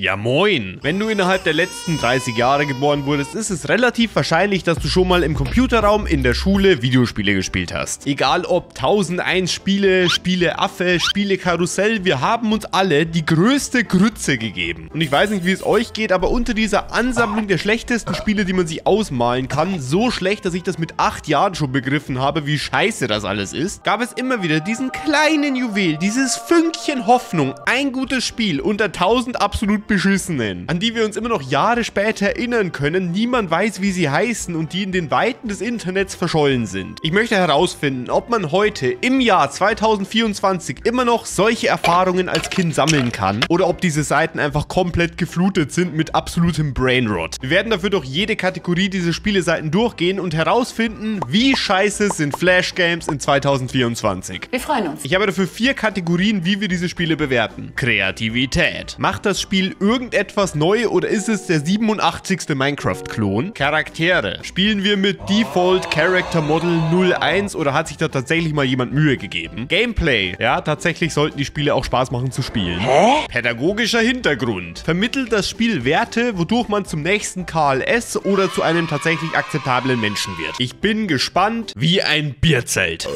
Ja moin! Wenn du innerhalb der letzten 30 Jahre geboren wurdest, ist es relativ wahrscheinlich, dass du schon mal im Computerraum in der Schule Videospiele gespielt hast. Egal ob 1001 Spiele, Spiele Affe, Spiele Karussell, wir haben uns alle die größte Grütze gegeben. Und ich weiß nicht, wie es euch geht, aber unter dieser Ansammlung der schlechtesten Spiele, die man sich ausmalen kann, so schlecht, dass ich das mit 8 Jahren schon begriffen habe, wie scheiße das alles ist, gab es immer wieder diesen kleinen Juwel, dieses Fünkchen Hoffnung, ein gutes Spiel unter 1000 absolut beschissenen, an die wir uns immer noch Jahre später erinnern können, niemand weiß, wie sie heißen und die in den Weiten des Internets verschollen sind. Ich möchte herausfinden, ob man heute im Jahr 2024 immer noch solche Erfahrungen als Kind sammeln kann oder ob diese Seiten einfach komplett geflutet sind mit absolutem Brainrot. Wir werden dafür durch jede Kategorie dieser Spieleseiten durchgehen und herausfinden, wie scheiße sind Flash Games in 2024. Wir freuen uns. Ich habe dafür vier Kategorien, wie wir diese Spiele bewerten. Kreativität. Macht das Spiel irgendetwas neu oder ist es der 87. Minecraft-Klon? Charaktere. Spielen wir mit Default Character Model 01 oder hat sich da tatsächlich mal jemand Mühe gegeben? Gameplay. Ja, tatsächlich sollten die Spiele auch Spaß machen zu spielen. Hä? Pädagogischer Hintergrund. Vermittelt das Spiel Werte, wodurch man zum nächsten KLS oder zu einem tatsächlich akzeptablen Menschen wird. Ich bin gespannt wie ein Bierzelt.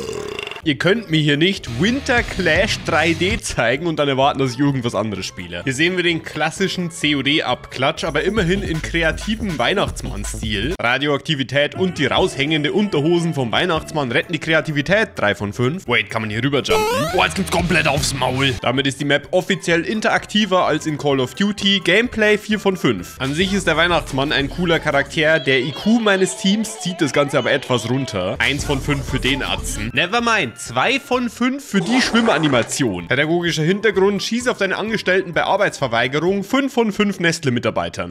Ihr könnt mir hier nicht Winter Clash 3D zeigen und dann erwarten, dass ich irgendwas anderes spiele. Hier sehen wir den klassischen COD-Abklatsch, aber immerhin in kreativem Weihnachtsmann-Stil. Radioaktivität und die raushängende Unterhosen vom Weihnachtsmann retten die Kreativität. 3 von 5. Wait, kann man hier rüberjumpen? Boah, jetzt gibt's komplett aufs Maul. Damit ist die Map offiziell interaktiver als in Call of Duty. Gameplay 4 von 5. An sich ist der Weihnachtsmann ein cooler Charakter. Der IQ meines Teams zieht das Ganze aber etwas runter. 1 von 5 für den Atzen. Nevermind. 2 von 5 für die Schwimmanimation. Pädagogischer Hintergrund. Schieß auf deine Angestellten bei Arbeitsverweigerung. 5 von 5 Nestle-Mitarbeitern.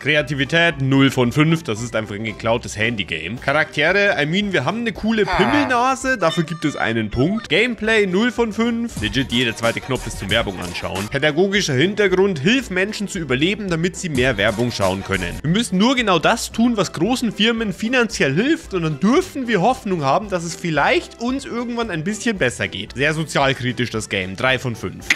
Kreativität 0 von 5, das ist einfach ein geklautes Handygame. Charaktere, I mean, wir haben eine coole Pimmelnase, dafür gibt es einen Punkt. Gameplay 0 von 5, legit jeder zweite Knopf ist zum Werbung anschauen. Pädagogischer Hintergrund, hilft Menschen zu überleben, damit sie mehr Werbung schauen können. Wir müssen nur genau das tun, was großen Firmen finanziell hilft und dann dürfen wir Hoffnung haben, dass es vielleicht uns irgendwann ein bisschen besser geht. Sehr sozialkritisch das Game, 3 von 5.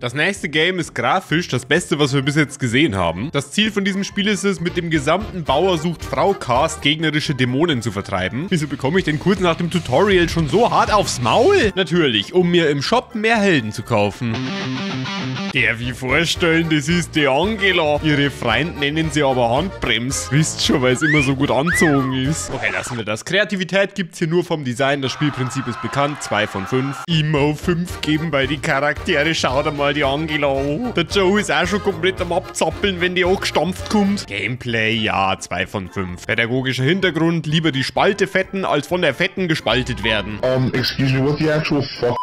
Das nächste Game ist grafisch das Beste, was wir bis jetzt gesehen haben. Das Ziel von diesem Spiel ist es, mit dem gesamten Bauer sucht Frau Cast gegnerische Dämonen zu vertreiben. Wieso bekomme ich denn kurz nach dem Tutorial schon so hart aufs Maul? Natürlich, um mir im Shop mehr Helden zu kaufen. Der wie vorstellen, das ist die Angela. Ihre Freunde nennen sie aber Handbrems. Wisst schon, weil es immer so gut anzogen ist. Okay, lassen wir das. Kreativität gibt es hier nur vom Design. Das Spielprinzip ist bekannt. 2 von 5. Emo 5 geben bei die Charaktere. Schaut einmal die Angela an. Der Joe ist auch schon komplett am Abzappeln, wenn die auch gestampft kommt. Gameplay, ja, 2 von 5. Pädagogischer Hintergrund, lieber die Spalte fetten, als von der Fetten gespaltet werden. Um, excuse me, what the actual fuck?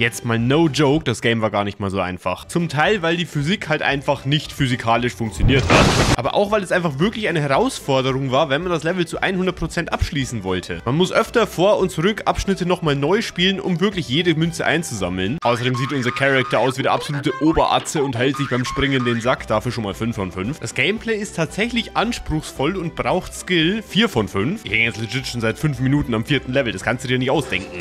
Jetzt mal no joke, das Game war gar nicht mal so einfach. Zum Teil, weil die Physik halt einfach nicht physikalisch funktioniert hat. Aber auch, weil es einfach wirklich eine Herausforderung war, wenn man das Level zu 100% abschließen wollte. Man muss öfter vor und zurück Abschnitte nochmal neu spielen, um wirklich jede Münze einzusammeln. Außerdem sieht unser Charakter aus wie der absolute Oberatze und hält sich beim Springen den Sack. Dafür schon mal 5 von 5. Das Gameplay ist tatsächlich anspruchsvoll und braucht Skill. 4 von 5. Ich hänge jetzt legit schon seit 5 Minuten am vierten Level. Das kannst du dir nicht ausdenken.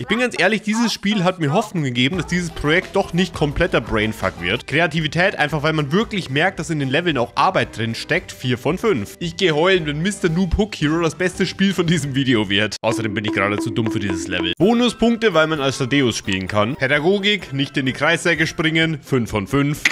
Ich bin ganz ehrlich, dieses Spiel hat mir Hoffnung gegeben, dass dieses Projekt doch nicht kompletter Brainfuck wird. Kreativität einfach, weil man wirklich merkt, dass in den Leveln auch Arbeit drin steckt. 4 von 5. Ich gehe heulen, wenn Mr. Noob Hook Hero das beste Spiel von diesem Video wird. Außerdem bin ich gerade zu dumm für dieses Level. Bonuspunkte, weil man als Thaddeus spielen kann. Pädagogik, nicht in die Kreissäge springen. 5 von 5.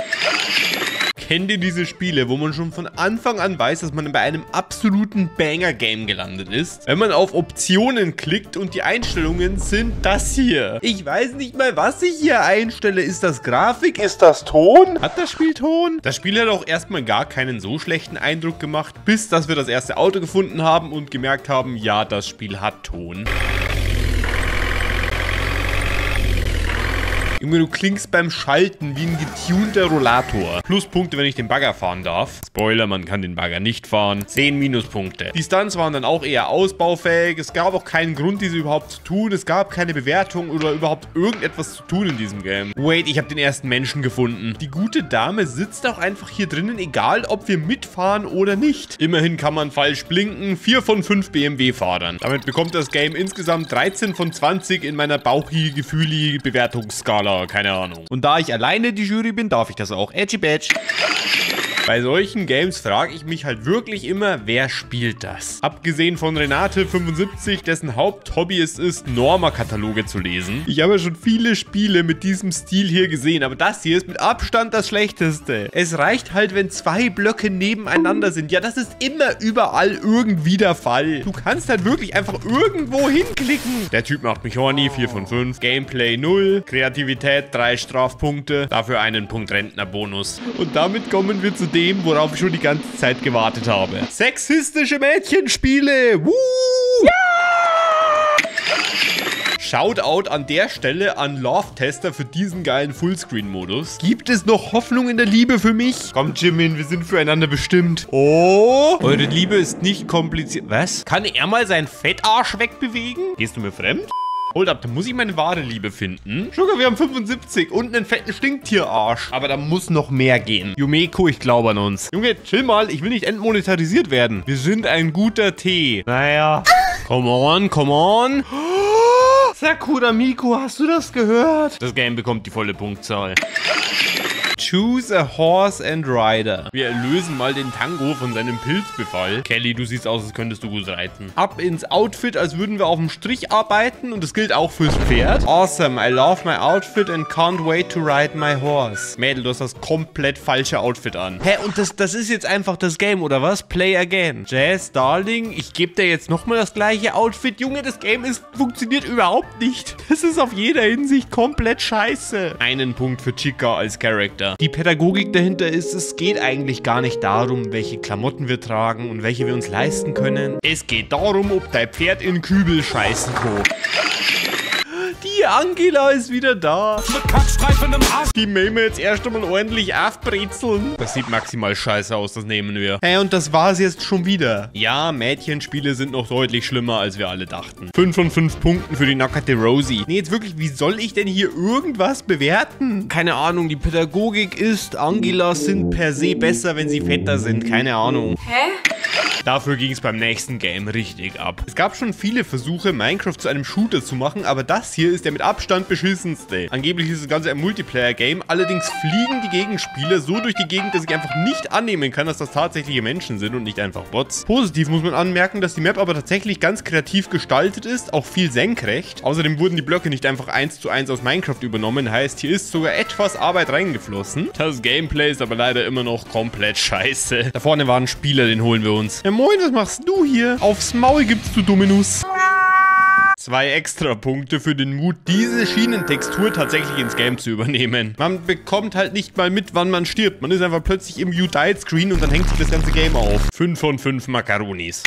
Kennt ihr diese Spiele, wo man schon von Anfang an weiß, dass man bei einem absoluten Banger-Game gelandet ist? Wenn man auf Optionen klickt und die Einstellungen sind das hier. Ich weiß nicht mal, was ich hier einstelle. Ist das Grafik? Ist das Ton? Hat das Spiel Ton? Das Spiel hat auch erstmal gar keinen so schlechten Eindruck gemacht, bis dass wir das erste Auto gefunden haben und gemerkt haben, ja, das Spiel hat Ton. Junge, du klingst beim Schalten wie ein getunter Rollator. Pluspunkte, wenn ich den Bagger fahren darf. Spoiler, man kann den Bagger nicht fahren. 10 Minuspunkte. Die Stunts waren dann auch eher ausbaufähig. Es gab auch keinen Grund, diese überhaupt zu tun. Es gab keine Bewertung oder überhaupt irgendetwas zu tun in diesem Game. Wait, ich habe den ersten Menschen gefunden. Die gute Dame sitzt auch einfach hier drinnen, egal ob wir mitfahren oder nicht. Immerhin kann man falsch blinken. 4 von 5 BMW-Fahrern. Damit bekommt das Game insgesamt 13 von 20 in meiner bauchi-gefühli-Bewertungsskala Tralala, keine Ahnung. Und da ich alleine die Jury bin, darf ich das auch. Edgy Badge. Bei solchen Games frage ich mich halt wirklich immer, wer spielt das? Abgesehen von Renate75, dessen Haupthobby es ist, Norma-Kataloge zu lesen. Ich habe schon viele Spiele mit diesem Stil hier gesehen, aber das hier ist mit Abstand das schlechteste. Es reicht halt, wenn zwei Blöcke nebeneinander sind. Ja, das ist immer überall irgendwie der Fall. Du kannst halt wirklich einfach irgendwo hinklicken. Der Typ macht mich horny, 4 von 5. Gameplay 0. Kreativität 3 Strafpunkte. Dafür einen Punkt Rentnerbonus. Und damit kommen wir zu dem, dem, worauf ich schon die ganze Zeit gewartet habe. Sexistische Mädchenspiele! Woo! Ja! Shoutout an der Stelle an Love-Tester für diesen geilen Fullscreen-Modus. Gibt es noch Hoffnung in der Liebe für mich? Kommt, Jimin, wir sind füreinander bestimmt. Oh! Eure Liebe ist nicht kompliziert. Was? Kann er mal seinen Fettarsch wegbewegen? Gehst du mir fremd? Hold up, da muss ich meine wahre Liebe finden. Sugar, wir haben 75 und einen fetten Stinktierarsch. Aber da muss noch mehr gehen. Yumeko, ich glaube an uns. Junge, chill mal, ich will nicht entmonetarisiert werden. Wir sind ein guter Tee. Naja. Come on, come on. Sakura Miko, hast du das gehört? Das Game bekommt die volle Punktzahl. Choose a horse and rider. Wir erlösen mal den Tango von seinem Pilzbefall. Kelly, du siehst aus, als könntest du gut reiten. Ab ins Outfit, als würden wir auf dem Strich arbeiten und das gilt auch fürs Pferd. Awesome, I love my outfit and can't wait to ride my horse. Mädel, du hast das komplett falsche Outfit an. Hä, und das, das ist jetzt einfach das Game, oder was? Play again. Jazz, Darling, ich gebe dir jetzt nochmal das gleiche Outfit. Junge, das Game ist, funktioniert überhaupt nicht. Das ist auf jeder Hinsicht komplett scheiße. Einen Punkt für Chica als Charakter. Die Pädagogik dahinter ist, es geht eigentlich gar nicht darum, welche Klamotten wir tragen und welche wir uns leisten können. Es geht darum, ob dein Pferd in Kübel scheißen kann. Die Angela ist wieder da. Die mähen wir jetzt erst einmal ordentlich aufbrezeln. Das sieht maximal scheiße aus, das nehmen wir. Hey, und das war's jetzt schon wieder. Ja, Mädchenspiele sind noch deutlich schlimmer, als wir alle dachten. 5 von 5 Punkten für die nackerte Rosie. Nee, jetzt wirklich, wie soll ich denn hier irgendwas bewerten? Keine Ahnung, die Pädagogik ist, Angelas sind per se besser, wenn sie fetter sind. Keine Ahnung. Hä? Dafür ging es beim nächsten Game richtig ab. Es gab schon viele Versuche, Minecraft zu einem Shooter zu machen, aber das hier ist der mit Abstand beschissenste. Angeblich ist das Ganze ein Multiplayer-Game, allerdings fliegen die Gegenspieler so durch die Gegend, dass ich einfach nicht annehmen kann, dass das tatsächliche Menschen sind und nicht einfach Bots. Positiv muss man anmerken, dass die Map aber tatsächlich ganz kreativ gestaltet ist, auch viel senkrecht. Außerdem wurden die Blöcke nicht einfach eins zu eins aus Minecraft übernommen, heißt hier ist sogar etwas Arbeit reingeflossen. Das Gameplay ist aber leider immer noch komplett scheiße. Da vorne war ein Spieler, den holen wir uns. Ja moin, was machst du hier? Aufs Maul gibst du Dominus. Zwei extra Punkte für den Mut, diese Schienentextur tatsächlich ins Game zu übernehmen. Man bekommt halt nicht mal mit, wann man stirbt. Man ist einfach plötzlich im You-Died-Screen und dann hängt sich das ganze Game auf. 5 von 5 Makaronis.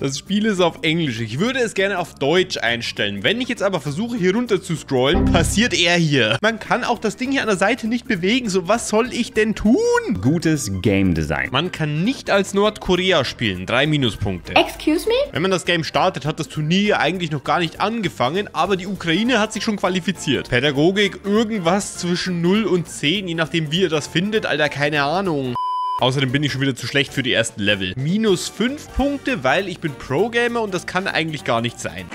Das Spiel ist auf Englisch. Ich würde es gerne auf Deutsch einstellen. Wenn ich jetzt aber versuche, hier runter zu scrollen, passiert er hier. Man kann auch das Ding hier an der Seite nicht bewegen. So, was soll ich denn tun? Gutes Game Design. Man kann nicht als Nordkorea spielen. Drei Minuspunkte. Excuse me? Wenn man das Game startet, hat das Turnier eigentlich noch gar nicht angefangen, aber die Ukraine hat sich schon qualifiziert. Pädagogik irgendwas zwischen 0 und 10, je nachdem wie ihr das findet. Alter, keine Ahnung. Außerdem bin ich schon wieder zu schlecht für die ersten Level. Minus 5 Punkte, weil ich bin Pro-Gamer und das kann eigentlich gar nicht sein.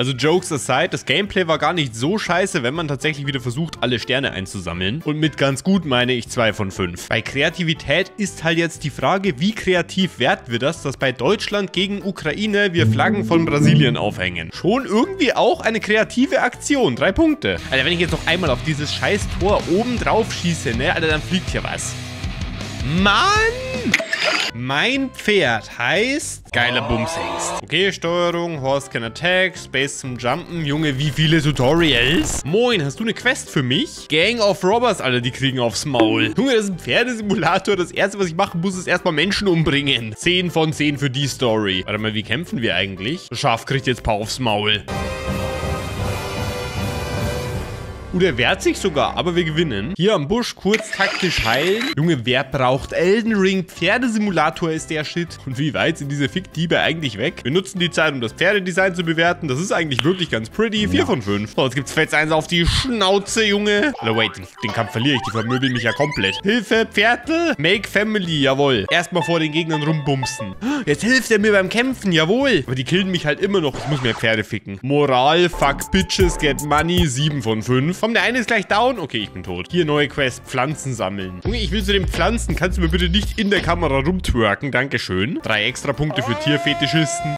Also Jokes aside, das Gameplay war gar nicht so scheiße, wenn man tatsächlich wieder versucht, alle Sterne einzusammeln. Und mit ganz gut meine ich 2 von 5. Bei Kreativität ist halt jetzt die Frage, wie kreativ werten wir das, dass bei Deutschland gegen Ukraine wir Flaggen von Brasilien aufhängen. Schon irgendwie auch eine kreative Aktion. Drei Punkte. Alter, wenn ich jetzt noch einmal auf dieses scheiß Tor oben drauf schieße, ne, Alter, dann fliegt hier was. Mann! Mein Pferd heißt geiler Bumshengst. Okay, Steuerung, Horse can attack, Space zum Jumpen. Junge, wie viele Tutorials? Moin, hast du eine Quest für mich? Gang of Robbers, alle, die kriegen aufs Maul. Junge, das ist ein Pferdesimulator. Das erste, was ich machen muss, ist erstmal Menschen umbringen. 10 von 10 für die Story. Warte mal, wie kämpfen wir eigentlich? Das Schaf kriegt jetzt paar aufs Maul. Uh, der wehrt sich sogar, aber wir gewinnen. Hier am Busch kurz taktisch heilen. Junge, wer braucht Elden Ring? Pferdesimulator ist der Shit. Und wie weit sind diese Fickdiebe eigentlich weg? Wir nutzen die Zeit, um das Pferdedesign zu bewerten. Das ist eigentlich wirklich ganz pretty. 4 von 5. So, jetzt gibt's Fetz 1 auf die Schnauze, Junge. Oder wait, den, Kampf verliere ich. Die vermöbeln mich ja komplett. Hilfe, Pferdl. Make Family, jawohl. Erstmal vor den Gegnern rumbumsen. Jetzt hilft er mir beim Kämpfen, jawohl. Aber die killen mich halt immer noch. Ich muss mehr Pferde ficken. Moral, fuck bitches, get money, 7 von 5. Komm, der eine ist gleich down. Okay, ich bin tot. Hier neue Quest, Pflanzen sammeln. Junge, ich will zu den Pflanzen. Kannst du mir bitte nicht in der Kamera rumtwerken? Dankeschön. Drei extra Punkte für Tierfetischisten.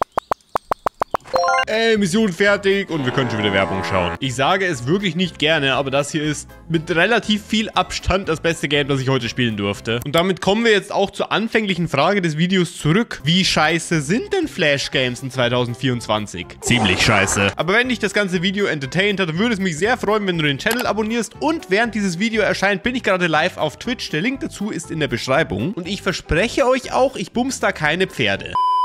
Ey, Mission fertig und wir können schon wieder Werbung schauen. Ich sage es wirklich nicht gerne, aber das hier ist mit relativ viel Abstand das beste Game, das ich heute spielen durfte. Und damit kommen wir jetzt auch zur anfänglichen Frage des Videos zurück. Wie scheiße sind denn Flash-Games in 2024? Ziemlich scheiße. Aber wenn dich das ganze Video entertained hat, würde es mich sehr freuen, wenn du den Channel abonnierst. Und während dieses Video erscheint, bin ich gerade live auf Twitch. Der Link dazu ist in der Beschreibung. Und ich verspreche euch auch, ich bums da keine Pferde.